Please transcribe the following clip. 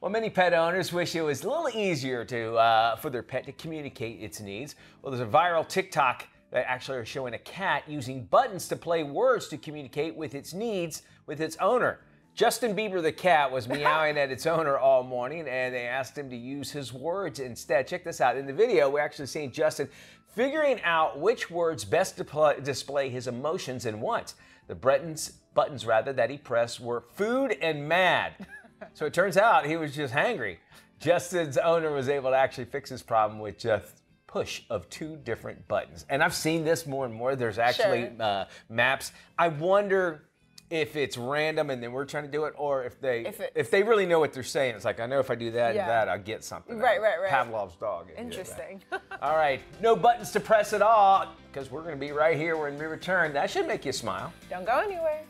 Well, many pet owners wish it was a little easier to uh, for their pet to communicate its needs. Well, there's a viral TikTok that actually are showing a cat using buttons to play words to communicate with its needs with its owner. Justin Bieber the cat was meowing at its owner all morning and they asked him to use his words instead. Check this out. In the video, we're actually seeing Justin figuring out which words best display his emotions and wants. The buttons, buttons rather, that he pressed were food and mad. So it turns out he was just hangry. Justin's owner was able to actually fix his problem with just push of two different buttons. And I've seen this more and more. There's actually sure. uh, maps. I wonder if it's random and then we're trying to do it, or if they if, if they really know what they're saying. It's like I know if I do that yeah. and that, I'll get something. Right, right, right. Pavlov's dog. Interesting. all right, no buttons to press at all because we're going to be right here when we return. That should make you smile. Don't go anywhere.